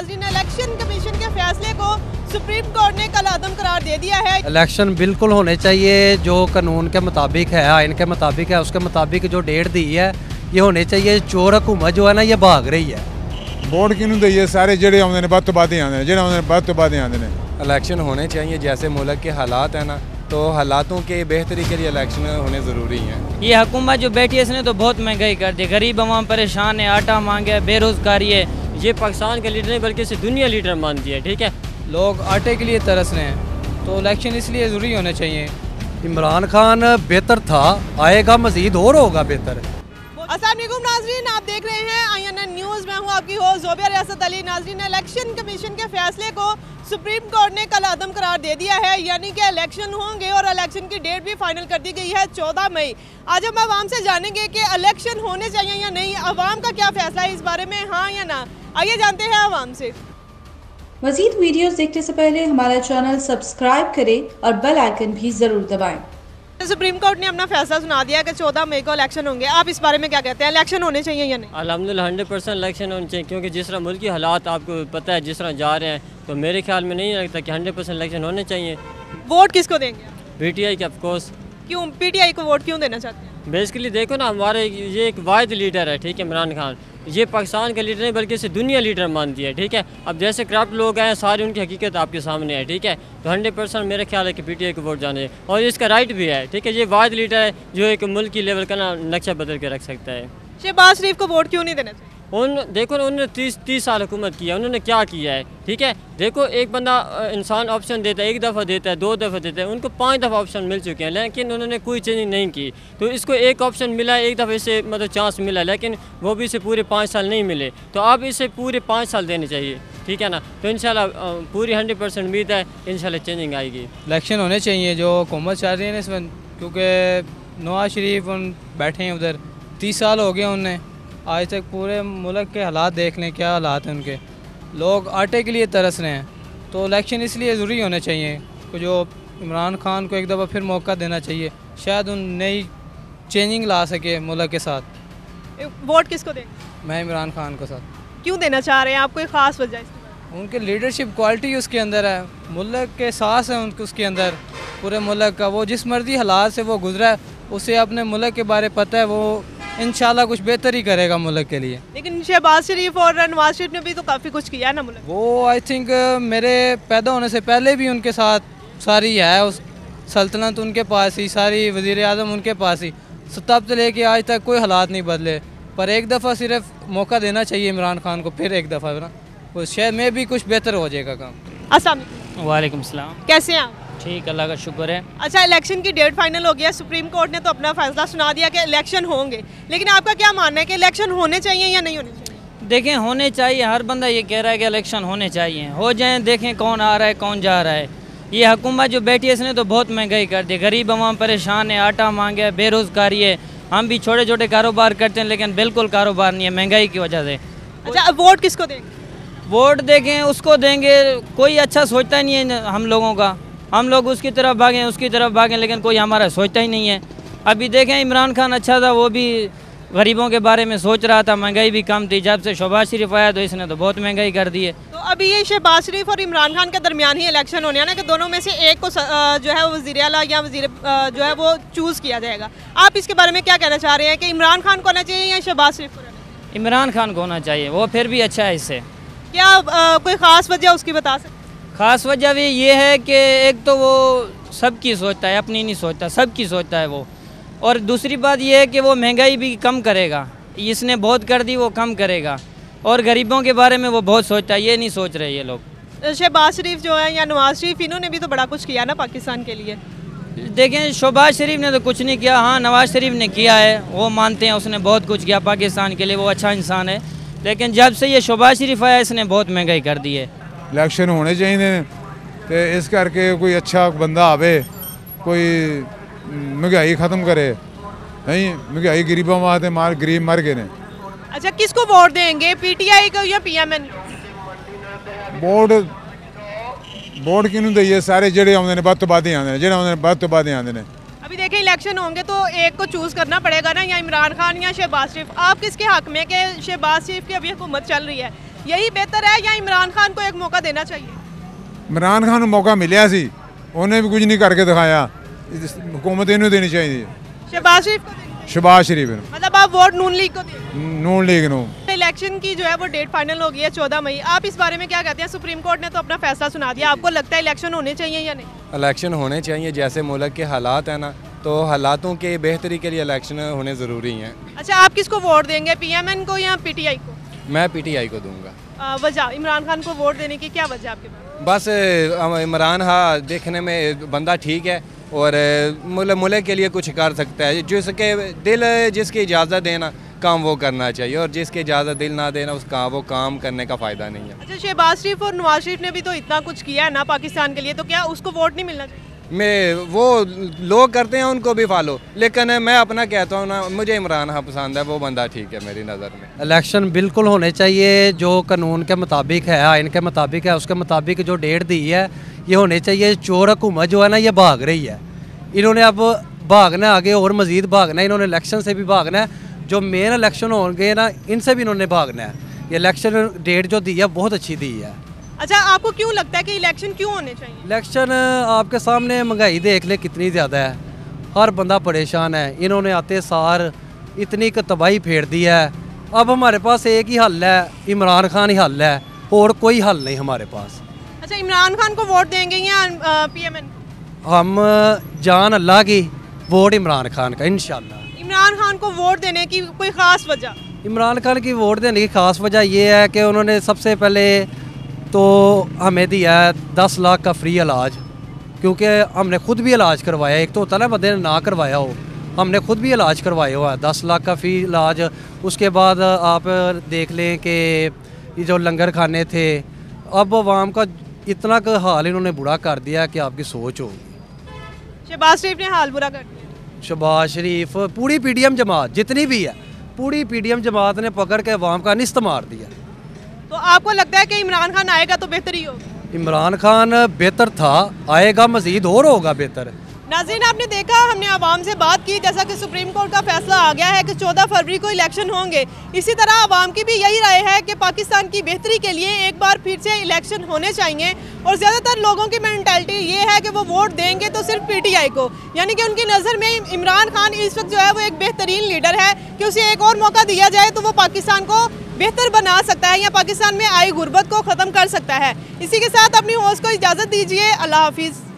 नाजरीन election commission के फैसले को सुप्रीम कोर्ट ने कल आदम करार दे दिया है। इलेक्शन बिल्कुल होने चाहिए जो कानून के मुताबिक है हाँ, आइन के मुताबिक है उसके मुताबिक जो डेट दी है ये होने चाहिए। चोर हुकूमत जो है ना ये भाग रही है। वोट किनू दी है सारे जो बद तो बाद आते हैं जेडे बद तो बाद आते हैं इलेक्शन होने चाहिए जैसे मुल्क के हालात है ना तो हालातों के बेहतरी के लिए इलेक्शन होने ज़रूरी है। ये हुकूमत जो बैठी है इसने तो बहुत महँगाई कर दी। गरीब आवाम परेशान है आटा मांगे बेरोज़गारी है ये पाकिस्तान का लीडर नहीं बल्कि इसे दुनिया लीडर मानती है ठीक है? लोग आटे के लिए तरस रहे हैं तो इलेक्शन इसलिए ज़रूरी होने चाहिए। इमरान खान बेहतर था आएगा मज़ीद और होगा बेहतर। असलम नाजरीन, आप देख रहे हैं आई एन एन न्यूज़। मैं हूँ आपकी होस्ट जोबिया रियासत अली। नाजरीन इलेक्शन कमीशन के फैसले को सुप्रीम कोर्ट ने कल आदम करार दे दिया है। यानी कि इलेक्शन होंगे और इलेक्शन की डेट भी फाइनल कर दी गई है चौदह मई। आज हम आवाम से जानेंगे कि इलेक्शन होने चाहिए या नहीं। आवाम का क्या फैसला है इस बारे में हाँ या ना? आइए जानते हैं आवाम से। मजीद वीडियोस देखने से पहले हमारा चैनल सब्सक्राइब करें और बेल आइकन भी ज़रूर दबाएँ। सुप्रीम कोर्ट ने अपना फैसला सुना दिया कि चौदह मई को इलेक्शन होंगे। आप इस बारे में क्या कहते हैं? इलेक्शन होने चाहिए या नहीं? अलहमदिल्ला हंड्रेड परसेंट इलेक्शन होने चाहिए क्योंकि जिस तरह मुल्क की हालात आपको पता है जिस तरह जा रहे हैं तो मेरे ख्याल में नहीं लगता कि हंड्रेड परसेंट इलेक्शन होने चाहिए। वोट किसको देंगे? पी टी आई के ऑफकोर्स क्यों? पी टी आई को वोट क्यों देना चाहते हैं? बेसिकली देखो ना, हमारे ये एक वाद लीडर है, ठीक है, इमरान खान। ये पाकिस्तान का लीडर नहीं, बल्कि इसे दुनिया लीडर मानती है, ठीक है। अब जैसे करप्ट लोग हैं, सारी उनकी हकीकत आपके सामने है, ठीक है। तो हंड्रेड परसेंट मेरा ख्याल है कि पी टी आई को वोट जाने और इसका राइट भी है, ठीक है। ये वाद लीडर है जो एक मुल्क की लेवल का ना नक्शा बदल के रख सकता है। शहबाज शरीफ को वोट क्यों नहीं देना चाहिए? उन, देखो ना उन्होंने तीस तीस साल हुकूमत किया उन्होंने क्या किया है, ठीक है? देखो, एक बंदा इंसान ऑप्शन देता है, एक दफ़ा देता है, दो दफ़ा देता है, उनको पाँच दफ़ा ऑप्शन मिल चुके हैं, लेकिन उन्होंने कोई चेंजिंग नहीं की। तो इसको एक ऑप्शन मिला, एक दफ़ा इसे मतलब चांस मिला, लेकिन वो भी इसे पूरे पाँच साल नहीं मिले। तो अब इसे पूरे पाँच साल देने चाहिए, ठीक है ना? तो इन पूरी हंड्रेड परसेंट उम्मीद है इन चेंजिंग आएगी। इलेक्शन होने चाहिए, जो हुकूमत चाह रही है ना इसमें क्योंकि नवाज़ शरीफ उन बैठे हैं उधर, तीस साल हो गए उनने। आज तक पूरे मुल्क के हालात देख लें क्या हालात हैं उनके। लोग आटे के लिए तरस रहे हैं तो इलेक्शन इसलिए ज़रूरी होने चाहिए कि जो इमरान खान को एक दफ़ा फिर मौका देना चाहिए शायद उन नई चेंजिंग ला सके मुल्क के साथ। वोट किसको देंगे? मैं इमरान खान के साथ। क्यों देना चाह रहे हैं? आप कोई खास वजह उनके लीडरशिप क्वालिटी उसके अंदर है मुल्क के सास है उनके उसके अंदर पूरे मुल्क का वो जिस मर्ज़ी हालात से वो गुजरा है उसे अपने मुल्क के बारे पता है वो इन कुछ बेहतर ही करेगा मुल्क के लिए। लेकिन शहबाज शरीफ और नवाज़ शरीफ ने भी तो काफ़ी कुछ किया है ना मुल्क। वो आई थिंक मेरे पैदा होने से पहले भी उनके साथ सारी है उस सल्तनत उनके पास ही सारी वज़ीर अजम उनके पास ही। तब से लेके आज तक कोई हालात नहीं बदले। पर एक दफ़ा सिर्फ़ मौका देना चाहिए इमरान खान को फिर एक दफ़ा ना? वो शहर में भी कुछ बेहतर हो जाएगा काम। असल वालेकुम सलाम। कैसे हैं आप? ठीक अल्लाह का शुक्र है। अच्छा इलेक्शन की डेट फाइनल हो गया सुप्रीम कोर्ट ने तो अपना फैसला सुना दिया कि इलेक्शन होंगे। लेकिन आपका क्या मानना है कि इलेक्शन होने चाहिए या नहीं होने चाहिए? देखें होने चाहिए हर बंदा ये कह रहा है कि इलेक्शन होने चाहिए। हो जाए देखें कौन आ रहा है कौन जा रहा है। ये हुकूमत जो बैठी है इसने तो बहुत महँगाई कर दी। गरीब अवाम परेशान है आटा मांगे बेरोज़गारी है। हम भी छोटे छोटे कारोबार करते हैं लेकिन बिल्कुल कारोबार नहीं है महँगाई की वजह से। अच्छा अब वोट किसको देंगे? वोट देखें उसको देंगे कोई अच्छा सोचता नहीं है हम लोगों का। हम लोग उसकी तरफ़ भागें उसकी तरफ़ भागें लेकिन कोई हमारा सोचता ही नहीं है। अभी देखें इमरान खान अच्छा था वो भी गरीबों के बारे में सोच रहा था महँगाई भी कम थी। जब से शहबाज शरीफ आया तो इसने तो बहुत महँगाई कर दी है। तो अभी ये शहबाज शरीफ और इमरान खान के दरमियान ही इलेक्शन होने ना कि दोनों में से एक को जो है वज़ीर अला या वज़ीर जो है वो चूज़ किया जाएगा। आप इसके बारे में क्या कहना चाह रहे हैं कि इमरान खान को होना चाहिए या शहबाज शरीफ को इमरान खान को होना चाहिए वो फिर भी अच्छा है इससे। क्या कोई ख़ास वजह उसकी बता सकते ख़ास वजह भी ये है कि एक तो वो सबकी सोचता है अपनी नहीं सोचता सबकी सोचता है वो। और दूसरी बात ये है कि वो महँगाई भी कम करेगा। इसने बहुत कर दी वो कम करेगा। और गरीबों के बारे में वो बहुत सोचता है ये नहीं सोच रहे ये लोग। शहबाज शरीफ जो है या नवाज़ शरीफ इन्होंने भी तो बड़ा कुछ किया ना पाकिस्तान के लिए। देखें शहबाज शरीफ ने तो कुछ नहीं किया। हाँ नवाज़ शरीफ ने किया है वो मानते हैं उसने बहुत कुछ किया। पाकिस्तान के लिए वो अच्छा इंसान है। लेकिन जब से ये शहबाज शरीफ आया इसने बहुत महँगाई कर दी है। ਇਲੈਕਸ਼ਨ ਹੋਣੇ ਚਾਹੀਦੇ ਨੇ ਤੇ ਇਸ ਕਰਕੇ ਕੋਈ ਅੱਛਾ ਬੰਦਾ ਆਵੇ ਕੋਈ ਮਹਿੰਗਾਈ ਖਤਮ ਕਰੇ ਨਹੀਂ ਮਹਿੰਗਾਈ ਗਰੀਬਾਂ ਵਾਸਤੇ ਮਾਰ ਗਰੀਬ ਮਰ ਗਏ ਨੇ अच्छा किसको वोट देंगे पीटीआई को या पीएमएन ਵੋਟ ਵੋਟ ਕਿਹਨੂੰ ਦਈਏ ਸਾਰੇ ਜਿਹੜੇ ਆਉਂਦੇ ਨੇ ਵੱਧ ਤੋਂ ਵੱਧ ਹੀ ਆਉਂਦੇ ਨੇ ਜਿਹੜੇ ਆਉਂਦੇ ਨੇ ਵੱਧ ਤੋਂ ਵੱਧ ਹੀ ਆਉਂਦੇ ਨੇ अभी देखें इलेक्शन होंगे तो एक को चूज करना पड़ेगा ना या इमरान खान या शहबाज शरीफ आप किसके हक में कि शहबाज शरीफ की अभी हुकूमत चल रही है यही बेहतर है या इमरान खान को एक मौका देना चाहिए ਇਮਰਾਨ ਖਾਨ ਨੂੰ ਮੌਕਾ ਮਿਲਿਆ ਸੀ ਉਹਨੇ ਵੀ ਕੁਝ ਨਹੀਂ ਕਰਕੇ ਦਿਖਾਇਆ ਇਸ ਹਕੂਮਤ ਇਹਨੂੰ ਦੇਣੀ ਚਾਹੀਦੀ ਹੈ शहबाज शरीफ को देना चाहिए। ਸ਼ਬਾਸ਼ ਸ਼ਰੀਫ ਨੂੰ मतलब आप वोट नून लीग को देंगे ਨੂਨ ਲੀਗ ਨੂੰ इलेक्शन की जो है वो डेट फाइनल हो गई है चौदह मई आप इस बारे में क्या कहते हैं सुप्रीम कोर्ट ने तो अपना फैसला सुना दिया आपको लगता है इलेक्शन होने चाहिए या नहीं इलेक्शन होने चाहिए जैसे मुल्क के हालात हैं ना तो हालातों के बेहतरी के लिए इलेक्शन होने ज़रूरी हैं अच्छा आप किसको वोट देंगे पीएमएन को या पीटीआई को मैं पीटीआई को दूँगा। वजह इमरान खान को वोट देने की क्या वजह आपके पास? बस इमरान हाँ देखने में बंदा ठीक है और मुल्क मुल्क के लिए कुछ कर सकता है। जिसके दिल जिसकी इजाज़त देना काम वो करना चाहिए और जिसकी इजाज़त दिल ना देना उसका वो काम करने का फ़ायदा नहीं है। अच्छा शहबाज शरीफ और नवाज़ शरीफ ने भी तो इतना कुछ किया है ना पाकिस्तान के लिए तो क्या उसको वोट नहीं मिलना चाहिए? मैं वो लोग करते हैं, उनको भी फॉलो लेकिन मैं अपना कहता हूँ ना, मुझे इमरान हाँ पसंद है, वो बंदा ठीक है मेरी नज़र में। इलेक्शन बिल्कुल होने चाहिए, जो कानून के मुताबिक है आइन के मुताबिक है, उसके मुताबिक जो डेट दी है, ये होने चाहिए। चोर हुकूमत जो है ना, ये भाग रही है। इन्होंने अब भागना आगे और मज़ीद भागना इन्होंने इलेक्शन से भी भागना है। जो मेन इलेक्शन होंगे ना, इनसे भी इन्होंने भागना है। ये इलेक्शन डेट जो दी है, बहुत अच्छी दी है। अच्छा आपको क्यों लगता है कि इलेक्शन क्यों होने चाहिए? इलेक्शन आपके सामने महँगाई देख ले कितनी ज़्यादा है। हर बंदा परेशान है। इन्होंने आते सार इतनी तबाही फेर दी है। अब हमारे पास एक ही हल है इमरान खान ही हल है। और कोई हल नहीं हमारे पास। अच्छा इमरान खान को वोट देंगे या पीएमएन हम जान अल्लाह की वोट इमरान खान का इन इमरान खान को वोट देने की कोई ख़ास वजह? इमरान खान की वोट देने की ख़ास वजह ये है कि उन्होंने सबसे पहले तो हमें दिया है दस लाख का फ्री इलाज क्योंकि हमने खुद भी इलाज करवाया। एक तो होता ना बंदे ने ना करवाया हो। हमने खुद भी इलाज करवाया हुआ है। दस लाख का फ्री इलाज उसके बाद आप देख लें कि ये जो लंगर खाने थे अब आवाम का इतना का हाल इन्होंने बुरा कर दिया कि आपकी सोच होगी शहबाज शरीफ ने हाल बुरा कर दिया। शहबाज शरीफ पूरी पीडीएम जमात जितनी भी है पूरी पीडीएम जमात ने पकड़ के अवाम का निस्त मार दिया। तो आपको लगता है कि इमरान खान आएगा तो बेहतरी होगी? इमरान खान बेहतर था आएगा मजीद और होगा बेहतर। नाजीन आपने देखा हमने आवाम से बात की जैसा कि सुप्रीम कोर्ट का फैसला आ गया है कि 14 फरवरी को इलेक्शन होंगे। इसी तरह आवाम की भी यही राय है कि पाकिस्तान की बेहतरी के लिए एक बार फिर से इलेक्शन होने चाहिए और ज़्यादातर लोगों की मैंटेलिटी ये है कि वो वोट देंगे तो सिर्फ़ पीटीआई को। यानी कि उनकी नज़र में इमरान खान इस वक्त जो है वो एक बेहतरीन लीडर है कि उसे एक और मौका दिया जाए तो वो पाकिस्तान को बेहतर बना सकता है या पाकिस्तान में आई गुर्बत को ख़त्म कर सकता है। इसी के साथ अपनी होस्ट को इजाज़त दीजिए। अल्लाह हाफिज़।